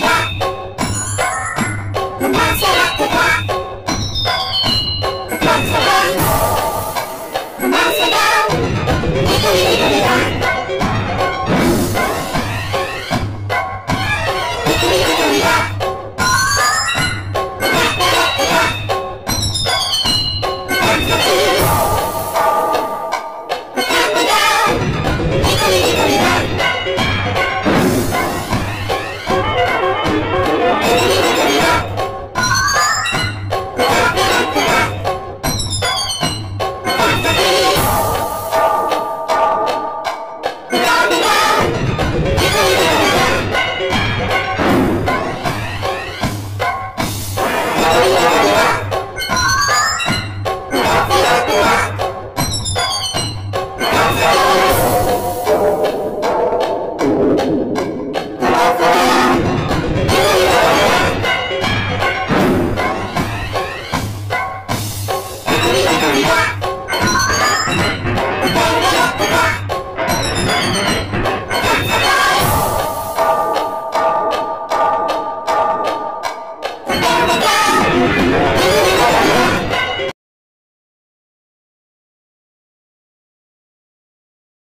Yeah. Yeah.